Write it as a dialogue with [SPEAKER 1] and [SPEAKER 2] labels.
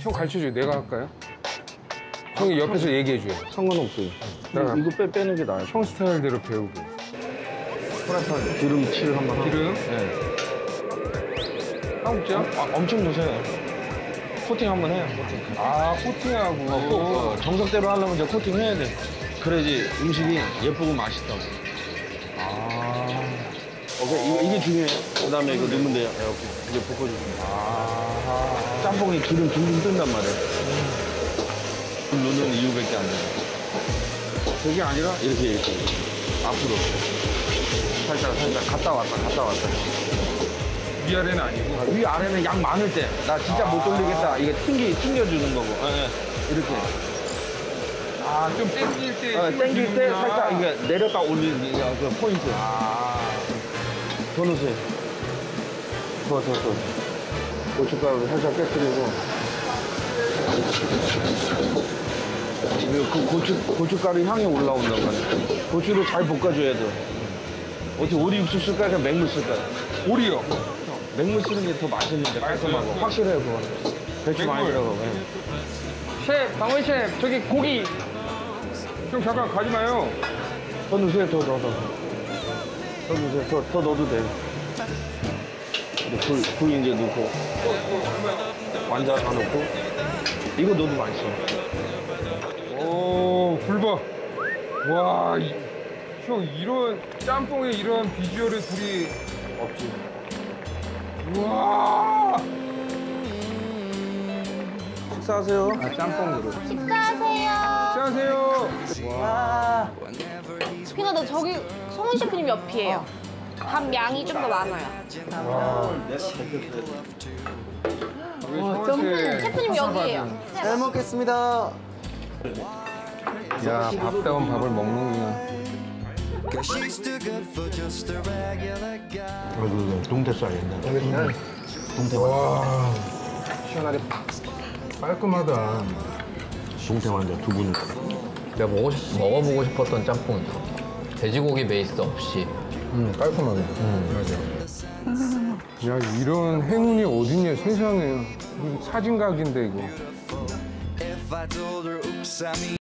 [SPEAKER 1] 형 가르쳐줘. 내가 할까요? 형이 옆에서 얘기해줘요.
[SPEAKER 2] 상관없어요.
[SPEAKER 1] 내가
[SPEAKER 2] 이거 빼, 빼는 게 나아요.
[SPEAKER 1] 형 스타일대로 배우고.
[SPEAKER 2] 프라이팬 기름 칠 한번 하고.
[SPEAKER 1] 기름?
[SPEAKER 2] 네.
[SPEAKER 1] 한국자?
[SPEAKER 2] 아, 엄청 넣으세요. 코팅 한번 해요. 코팅.
[SPEAKER 1] 아, 코팅하고.
[SPEAKER 2] 꼭 어, 정석대로 하려면 이제 코팅 해야 돼. 그래야지 음식이 예쁘고 맛있다고.
[SPEAKER 1] 아.
[SPEAKER 2] 오케이, 이거, 이게 중요해요. 그 다음에 이거 넣으면 돼요. 네, 오케이. 이제 볶아주세요.
[SPEAKER 1] 아.
[SPEAKER 2] 짬뽕이 기름 둥둥 뜬단 말이에요. 물 넣는 이유밖에 안 돼요.
[SPEAKER 1] 그게 아니라
[SPEAKER 2] 이렇게, 이렇게. 앞으로. 살짝, 살짝. 갔다 왔다, 갔다 왔다.
[SPEAKER 1] 위아래는 아니고.
[SPEAKER 2] 아, 위 아래는 양 많을 때. 나 진짜 못 돌리겠다. 이게 튕기, 튕겨주는 거고. 예, 예. 이렇게.
[SPEAKER 1] 아, 좀 땡길 때.
[SPEAKER 2] 어, 땡길 때
[SPEAKER 1] 주는구나.
[SPEAKER 2] 살짝 이게 내렸다 올리는 게 그 포인트.
[SPEAKER 1] 아.
[SPEAKER 2] 더 넣으세요. 더, 더, 더. 고춧가루 살짝 깨뜨리고. 이거 그 고추, 고춧가루 향이 올라온단 말이야. 고추를 잘 볶아줘야 돼. 어떻게 오리 육수 쓸까요? 그냥 맹물 쓸까요?
[SPEAKER 1] 오리요.
[SPEAKER 2] 맹물 쓰는 게 더 맛있는데 깔끔하고. 확실해요, 그거는. 배추 많이. 들어가고. 예.
[SPEAKER 1] 셰프, 강원 셰프, 저기 고기. 형 잠깐 가지 마요.
[SPEAKER 2] 더 넣으세요, 더, 더, 더. 더 넣으세요. 더, 더 넣어도 돼요. 불, 불 이제 넣고. 완자 다 넣고. 이거 넣어도 맛있어.
[SPEAKER 1] 오, 불봐. 와, 이, 형 이런 짬뽕에 이런 비주얼의 둘이
[SPEAKER 2] 없지.
[SPEAKER 1] 우와.
[SPEAKER 2] 식사하세요.
[SPEAKER 1] 아, 짬뽕으로.
[SPEAKER 3] 식사하세요.
[SPEAKER 1] 안녕하세요.
[SPEAKER 3] 피나 너 저기 성훈 셰프님 옆이에요. 밥 양이 좀 더 많아요. 셰프님 여기에요.
[SPEAKER 4] 잘 먹겠습니다.
[SPEAKER 1] 야, 밥다운 밥을 먹는구나.
[SPEAKER 4] 여기 동태살 옛날.
[SPEAKER 1] 와, 시원하게 깔끔하다.
[SPEAKER 4] 동태 완자 두 분을.
[SPEAKER 5] 내가 먹고 싶, 먹어보고 싶었던 짬뽕이야. 돼지고기 베이스 없이.
[SPEAKER 1] 음, 깔끔하게. 맞아. 야, 이런 행운이 어딨냐, 세상에. 사진각인데, 이거.